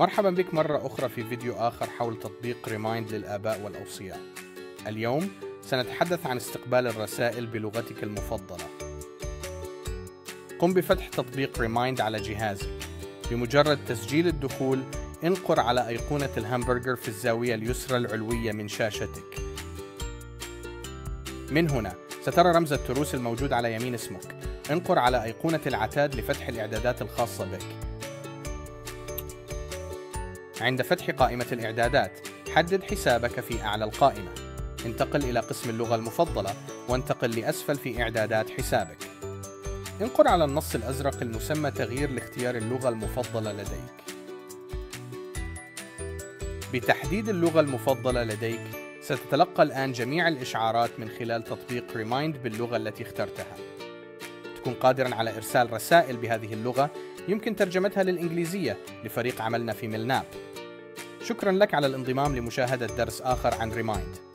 مرحبا بك مرة أخرى في فيديو آخر حول تطبيق Remind للآباء والأوصياء. اليوم سنتحدث عن استقبال الرسائل بلغتك المفضلة. قم بفتح تطبيق Remind على جهازك. بمجرد تسجيل الدخول انقر على أيقونة الهامبرجر في الزاوية اليسرى العلوية من شاشتك. من هنا سترى رمز التروس الموجود على يمين اسمك. انقر على أيقونة العتاد لفتح الإعدادات الخاصة بك. عند فتح قائمة الإعدادات. حدد حسابك في أعلى القائمة. انتقل إلى قسم اللغة المفضلة وانتقل لأسفل في إعدادات حسابك. انقر على النص الأزرق المسمى تغيير لاختيار اللغة المفضلة لديك. بتحديد اللغة المفضلة لديك ستتلقى الآن جميع الإشعارات من خلال تطبيق ريمايند باللغة التي اخترتها. تكون قادرا على إرسال رسائل بهذه اللغة يمكن ترجمتها للإنجليزية لفريق عملنا في ملناب شكرا لك على الانضمام لمشاهدة درس آخر عن ريمايند